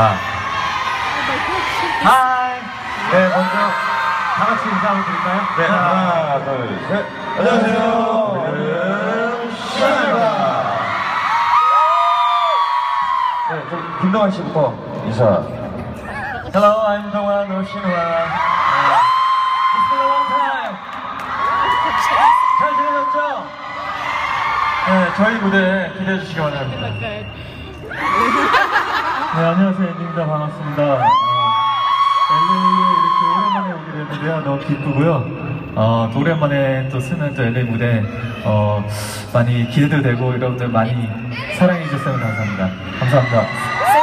아. 하이. 네, 먼저 다 같이 인사 한번 드릴까요? 네, 하나, 둘, 셋. 안녕하세요. 우리는 신화입니다. 네, 저 김동완 씨부터 인사. Hello, I'm 동환 오신화. It's been a long time. 잘 지내셨죠? 네, 저희 무대 기대해 주시기 바랍니다. 네, 안녕하세요. 앤디입니다. 반갑습니다. LA에 이렇게 오랜만에 오게 됐는데요. 너무 기쁘고요. 어, 또 오랜만에 또 쓰는 또 LA 무대, 어, 많이 기대도 되고, 여러분들 많이 사랑해 주셨으면 감사합니다. 감사합니다. So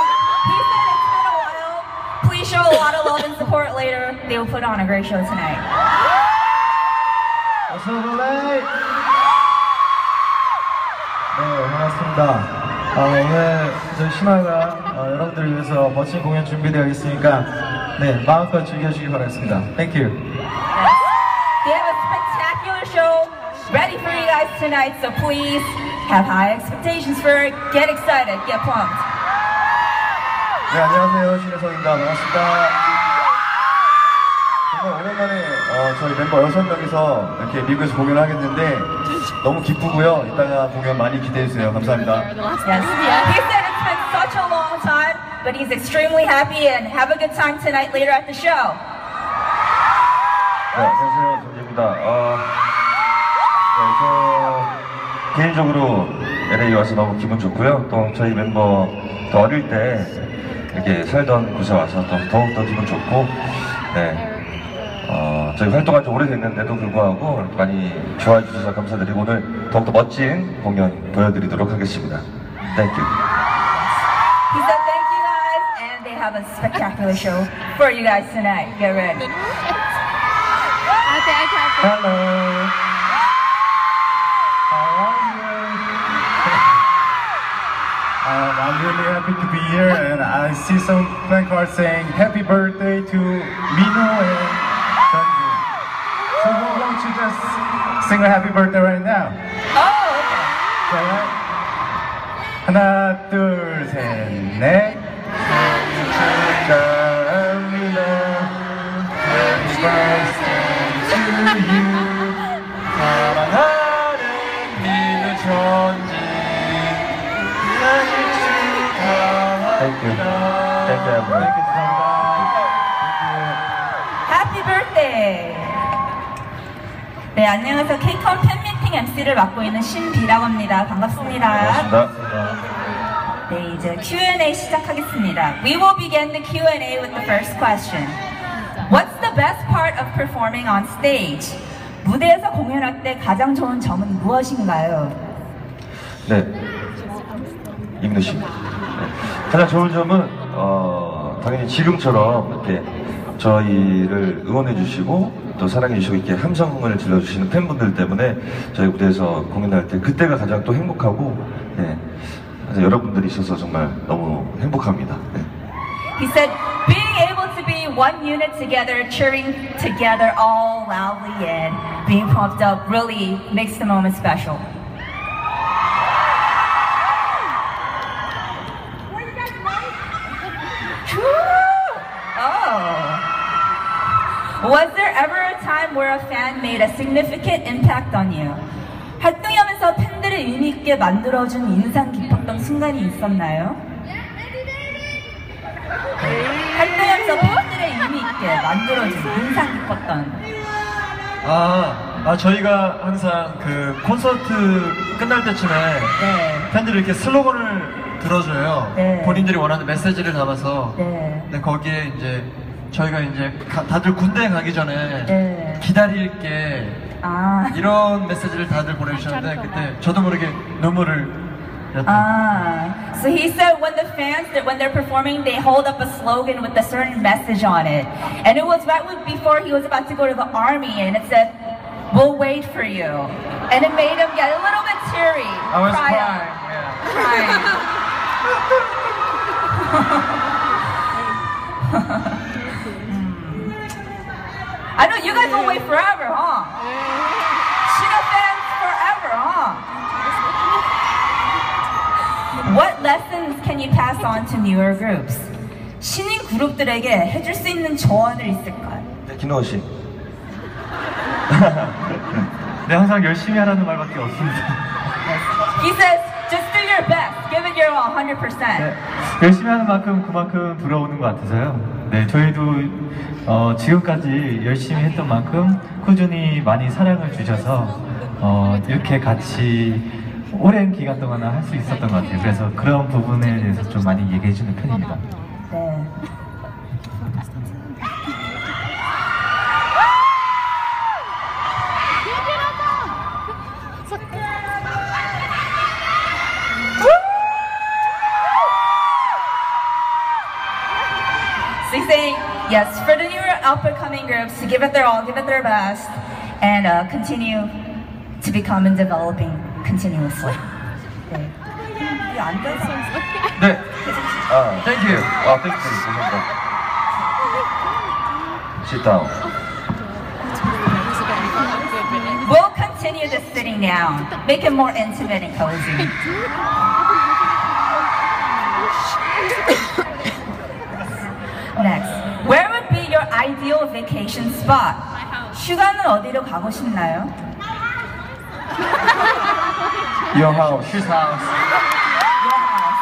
he said it's been a while. Please show a lot of love and support later. They will put on a great show tonight. 네, 반갑습니다. 아, 오늘 저희 신화가 어, 여러분들을 위해서 멋진 공연 준비되어 있으니까 네, 마음껏 즐겨주시기 바라겠습니다. Thank you. They have a spectacular show ready for you guys tonight. So please have high expectations for it. Get excited. Get pumped. 네, 안녕하세요. 신혜성입니다. 반갑습니다. 정말 오랜만에 어, 저희 멤버 여섯 명이서 이렇게 미국에서 공연을 하겠는데 너무 기쁘고요. 이따가 공연 많이 기대해주세요. 감사합니다. Yes. He said it's been such a long time, but he's extremely happy and have a good time tonight later at the show. 네, 안녕하세요. 정재입니다. 어, 네, 저 개인적으로 LA 와서 너무 기분 좋고요. 또 저희 멤버 더 어릴 때 이렇게 살던 곳에 와서 더, 더욱더 기분 좋고, 네. 어, 저희 활동한 지 오래됐는데도 불구하고 많이 좋아해 주셔서 감사드리고 오늘 더욱더 멋진 공연 보여드리도록 하겠습니다. Thank you. He said thank you guys, and they have a spectacular show for you guys tonight. Get ready. Hello. How are you? Um, I'm really happy to be here, and I see some fan cards saying "Happy Birthday to sing a happy birthday right now? Oh, okay. Alright? 하나, 둘, 셋, 넷. 축하합니다. Happy birthday to you. 사랑하는 민우 전지 생일 축하합니다. Thank you. Thank you, everyone. 네, 안녕하세요. 케이콘 팬미팅 MC를 맡고 있는 신비라고 합니다. 반갑습니다. 네, 이제 Q&A 시작하겠습니다. We will begin the Q&A with the first question. What's the best part of performing on stage? 무대에서 공연할 때 가장 좋은 점은 무엇인가요? 네. 임민우 씨. 네. 가장 좋은 점은, 어, 당연히 지금처럼 이렇게 저희를 응원해 주시고 또 사랑해 주시고 이렇게 함성을 질러주시는 팬분들 때문에 저희 무대에서 공연할 때 그때가 가장 또 행복하고, 네. 그래서 여러분들이 있어서 정말 너무 행복합니다. 네. He said, being able to be one unit together, cheering together all loudly and being pumped up really makes the moment special. Oh. Was there time where a fan made a significant impact on you? 활동하면서 팬들을 의미 있게 만들어준 인상 깊었던 순간이 있었나요? 활동하면서 팬들의 의미 있게 만들어준 인상 깊었던 아, 아, 저희가 항상 그 콘서트 끝날 때쯤에 네, 팬들이 이렇게 슬로건을 들어줘요. 네. 본인들이 원하는 메시지를 담아서. 네, 근데 거기에 이제 저희가 이제 가- 다들 군대 가기 전에 네. 기다릴게 아, 이런 메시지를 다들 보내주셨는데 그때 저도 모르게 눈물을 ah. So he said when the fans, that when they're performing, they hold up a slogan with a certain message on it, and it was right before he was about to go to the army, and it said, "We'll wait for you," and it made him get a little bit teary, I was cry crying. Yeah. crying. I know you guys will wait forever, huh? Shino fans forever, huh? What lessons can you pass on to newer groups? 신인 그룹들에게 해줄 수 있는 조언을 있을까요? 네, 김동원 씨. 네, 항상 열심히 하라는 말밖에 없습니다. He says, just do your best. Give it your 100%. 네, 열심히 하는 만큼 그만큼 들어오는 것 같아서요. 네, 저희도 어, 지금까지 열심히 했던 만큼 꾸준히 많이 사랑을 주셔서 어, 이렇게 같이 오랜 기간 동안 할 수 있었던 것 같아요. 그래서 그런 부분에 대해서 좀 많이 얘기해 주는 편입니다. They yes for the newer up-and-coming groups to give it their all, give it their best, and uh, continue to become and developing continuously. Okay. Yeah, that uh, thank you. Thank you. Sit down. We'll continue the sitting down, make it more intimate and cozy. Next, where would be your ideal vacation spot? 휴가는 어디로 가고 싶나요? Your house. His house. Your house.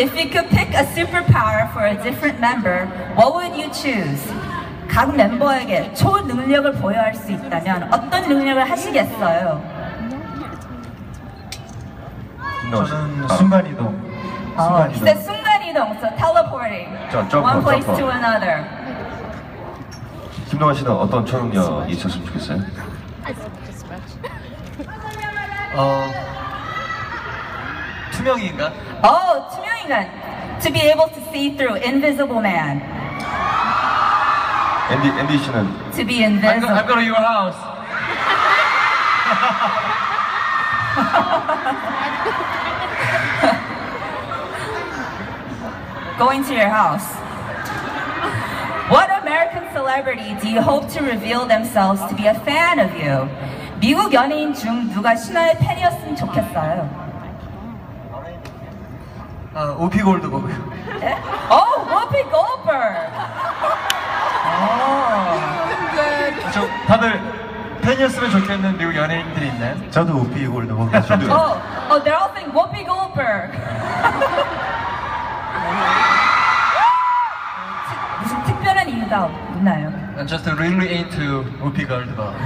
If you could pick a superpower for a different member, what would you choose? 각 멤버에게 초능력을 보여할 수 있다면 어떤 능력을 하시겠어요? 저는 아, 순간이동. 어, he 순간이동. said 순간이동, so teleporting. 저, 점프, One place to another. 김동원 씨는 어떤 초능력이 있었으면 좋겠어요? 어 투명인가? Oh, 투명인간. To be able to see through, invisible man. 앤디, 앤디 씨는 To be I'm, go, invisible. I'm going to your house. Going to your house. What American celebrity do you hope to reveal themselves to be a fan of you? 미국 연예인 중 누가 신화의 팬이었으면 좋겠어요? 아 오피 골드버그. 네? Oh, Whoopi Goldberg. 저 다들 팬이었으면 좋겠는 미국 연예인들이 있나요? 저도 우피 골드버그. 저도요. Oh, oh, they're all saying Whoopi Goldberg. 무슨 특별한 이유가 있나요? I'm just really into 오피 골드버그.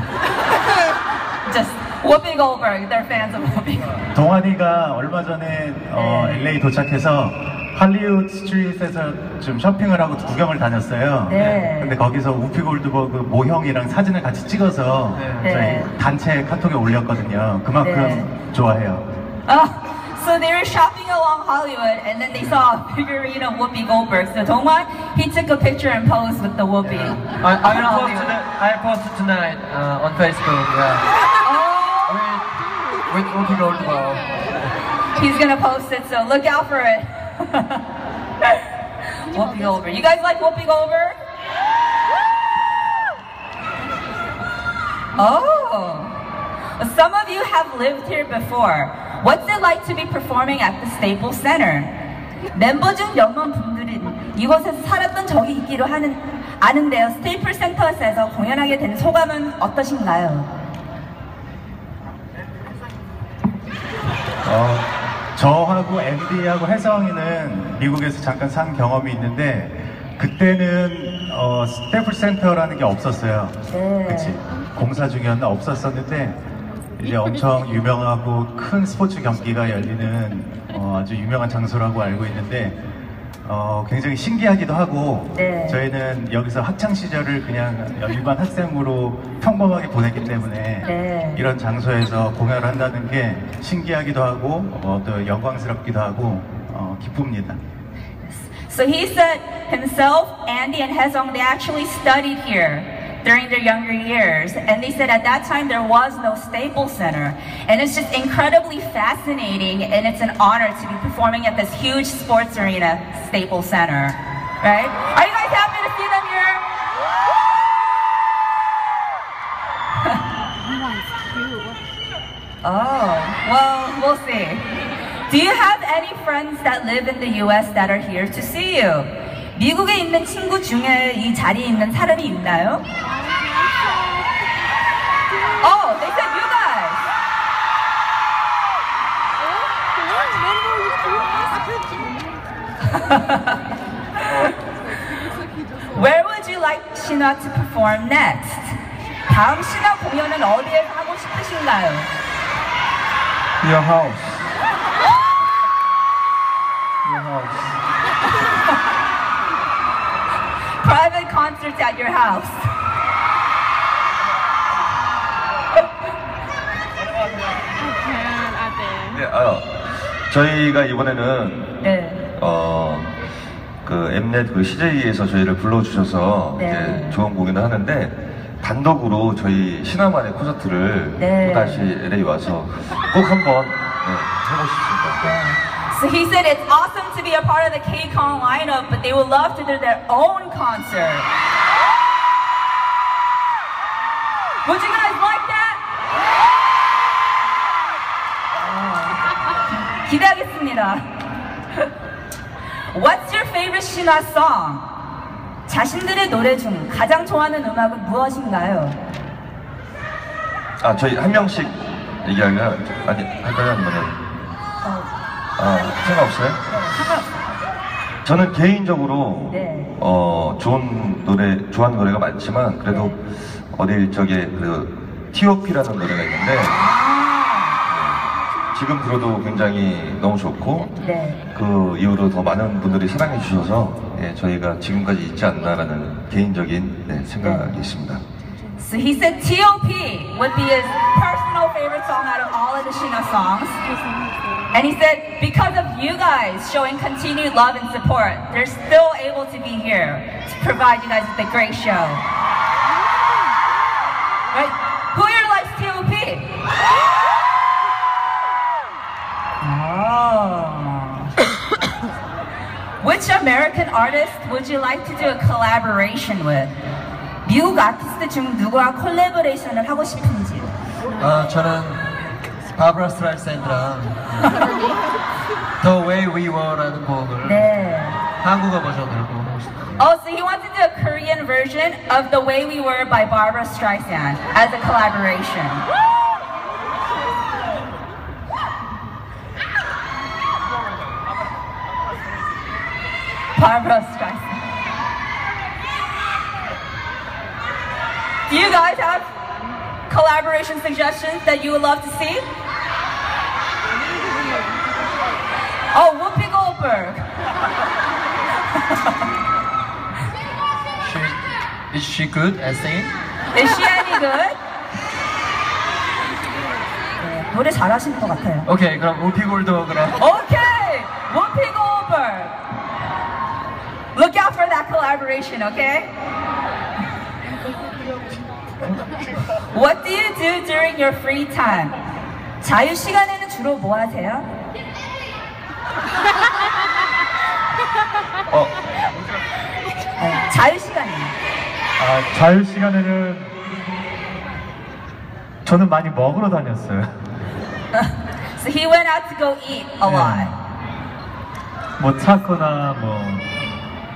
Just Whoopi Goldberg. They're fans of Whoopi. Goldberg. 동환이가 얼마 전에 어, 네. LA 도착해서 할리우드 스트릿에서 좀 쇼핑을 하고 구경을 다녔어요. 네. 근데 거기서 우피 골드버그 모형이랑 사진을 같이 찍어서 네. 저희 단체 카톡에 올렸거든요. 그만큼 네. 좋아해요. Oh, so they were shopping along Hollywood, and then they saw a figurine of Whoopi Goldberg. So Dongwan, he took a picture and posed with the Whoopi. I, I in will post Hollywood. it. I posted tonight uh, on Facebook. Yeah. Oh, With with 오피 골드버그. he's gonna post it, so look out for it. Whoopi Goldberg. You guys like Whoopi Goldberg? Oh, some of you have lived here before. What's it like to be performing at the Staples Center? 멤버 중몇명 분들은 이곳에서 살았던 적이 있기로 하는 아는데요. 스테이플 센터에서 공연하게 된 소감은 어떠신가요? 어, 저하고 앤디하고 혜성이는 미국에서 잠깐 산 경험이 있는데 그때는 어, 스테이플 센터라는 게 없었어요. 네. 그치? 공사 중이었나 없었었는데 이제 엄청 유명하고 큰 스포츠 경기가 열리는 어, 아주 유명한 장소라고 알고 있는데 어, 굉장히 신기하기도 하고 네. 저희는 여기서 학창 시절을 그냥 일반 학생으로 평범하게 보냈기 때문에 네. 이런 장소에서 공연을 한다는 게 신기하기도 하고 어, 또 영광스럽기도 하고 어, 기쁩니다. So he said himself, Andy, and Hezong, they actually studied here during their younger years. And they said at that time there was no Staples Center. And it's just incredibly fascinating and it's an honor to be performing at this huge sports arena, Staples Center. Right? Are you guys happy to see them here? Oh, well, we'll see. Do you have any friends that live in the US that are here to see you? 미국에 있는 친구 중에 이 자리에 있는 사람이 있나요? Oh, they said you guys. Where would you like 신화 to perform next? 다음 신화 공연은 어디에서 하고 싶으신가요? Your house. Your house. Private concerts at your house. 네, 아, 저희가 이번에는 네. 어, 그 엠넷 그 CJ에서 저희를 불러주셔서 네. 이제 좋은 공연을 하는데 단독으로 저희 신화만의 콘서트를 네. 또 다시 LA 와서 꼭 한번 네, 해보고 싶습니다. So he said it's awesome to be a part of the KCON lineup, but they would love to do their own concert. Would you guys like that? 어, 기대하겠습니다. What's your favorite 신화 song? 자신들의 노래 중 가장 좋아하는 음악은 무엇인가요? 아 저희 한 명씩 얘기하면 아니 할까요 아니면 어, 아 상관없어요? 저는 개인적으로 네. 어 좋은 노래 좋아하는 노래가 많지만 그래도 어디 저기 그 T.O.P라는 노래가 있는데 지금 들어도 굉장히 너무 좋고 네. 그 이후로 더 많은 분들이 사랑해 주셔서 예, 저희가 지금까지 있지 않나라는 개인적인 네, 생각이 있습니다. So he said T.O.P. would be his personal favorite song out of all of the Shina songs. And he said, because of you guys showing continued love and support, they're still able to be here to provide you guys with a great show. Right? Who here likes T.O.P.? Oh. Which American artist would you like to do a collaboration with? 미국 아티스트 중 누구와 콜라보레이션을 하고 싶은지. 아, 저는 바브라 스트라이샌드랑 The Way We Were라는 곡을 네. 한국어 버전으로 하고 싶어요. Oh, so he wants to do a Korean version of The Way We Were by Barbara Streisand as a collaboration. Barbara Streisand. Do you guys have collaboration suggestions that you would love to see? Goldberg. She, is she good at singing? Is she any good? 네, 노래 잘하시는 것 같아요. 오케이, 그럼 우피 골드워크랑 Okay, Whoopi Goldberg. Look out for that collaboration, okay? What do you do during your free time? 자유 시간에는 주로 뭐 하세요? 어, 네, 자유 시간이요. 아, 자유 시간에는 저는 많이 먹으러 다녔어요. So he went out to go eat a lot. 뭐 타코나 뭐,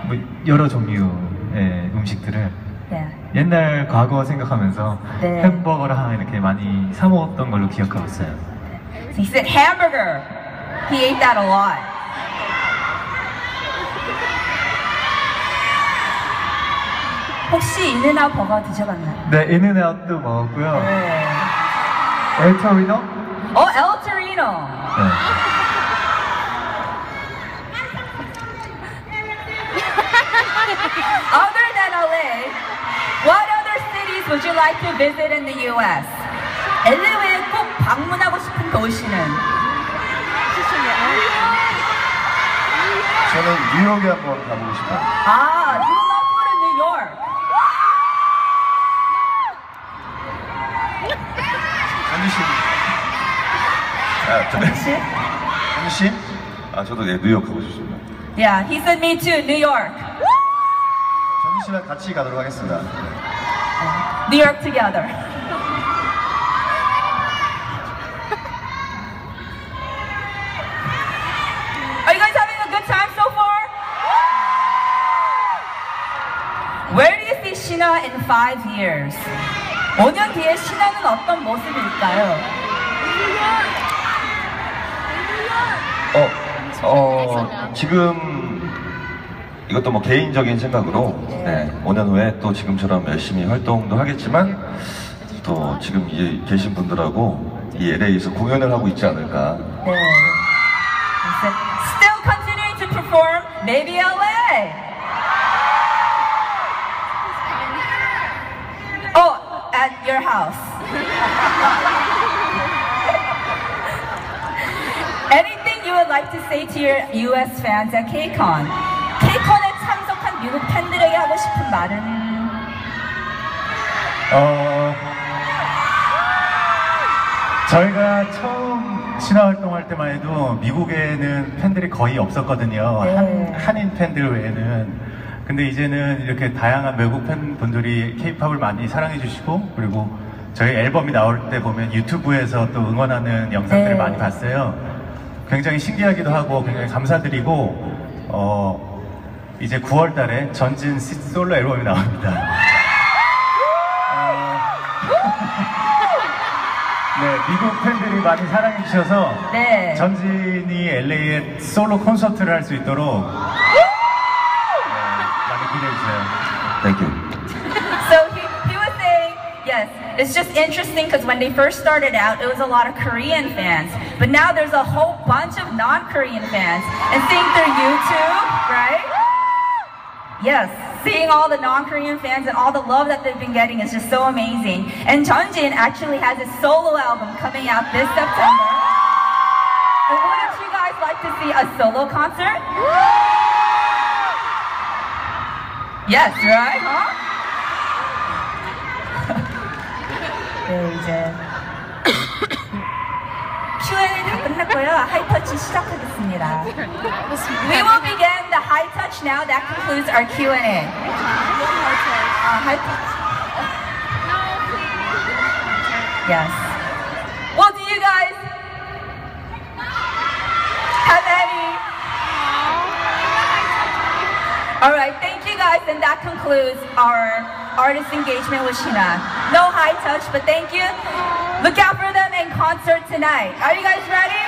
뭐 여러 종류의 음식들을 네. 옛날 과거 생각하면서 네. 햄버거랑 이렇게 많이 사 먹었던 걸로 기억하고 있어요. So he said hamburger. He ate that a lot. 혹시 인앤아웃 버거 드셔봤나요? 네, 인앤아웃도 먹었고요. 네. 엘터리노? 어, El Torino. 네. Other than LA, what other cities would you like to visit in the US? LA 외에 꼭 방문하고 싶은 도시는? 저는 뉴욕에 한번 가보고 싶어요. 아, Tennessee. Tennessee? 아, 저도 네, 뉴욕 가고 싶습니다. Yeah, he sent me to New York. 전희 씨랑 같이 가도록 하겠습니다. New York together. Are you guys having a good time so far? Where do you see Shina in five years? 5년 뒤에 신화는 어떤 모습일까요? 어, 어, 지금 이것도 뭐 개인적인 생각으로 네, 5년 후에 또 지금처럼 열심히 활동도 하겠지만 또 지금 이 계신 분들하고 이 LA에서 공연을 하고 있지 않을까. 네. Said, Still continuing to perform, maybe LA. Your house. Anything you would like to say to your US fans at KCON? KCON에 참석한 미국 팬들에게 하고 싶은 말은? 어, 저희가 처음 신화 활동할 때만 해도 미국에는 팬들이 거의 없었거든요. 네. 한, 한인 팬들 외에는. 근데 이제는 이렇게 다양한 외국 팬분들이 케이팝을 많이 사랑해 주시고 그리고 저희 앨범이 나올 때 보면 유튜브에서 또 응원하는 영상들을 네. 많이 봤어요. 굉장히 신기하기도 하고 굉장히 감사드리고 어, 이제 9월 달에 전진 시- 솔로 앨범이 나옵니다. 네, 미국 팬들이 많이 사랑해 주셔서 네. 전진이 LA에 솔로 콘서트를 할 수 있도록 Thank you. So he, he was saying, yes, it's just interesting because when they first started out, it was a lot of Korean fans. But now there's a whole bunch of non Korean fans. And seeing through YouTube, right? Yes, seeing all the non Korean fans and all the love that they've been getting is just so amazing. And Jeonjin actually has his solo album coming out this September. And wouldn't you guys like to see a solo concert? Yes, right? Huh? 네, 이제 Q&A 다 끝났고요. 하이터치 시작하겠습니다. We will begin the high touch now. That concludes our Q&A. Uh, high touch. Yes. Well, do you guys have any? All right, thank you guys, and that concludes our artist engagement with Shina. No high touch, but thank you. Look out for them in concert tonight. Are you guys ready?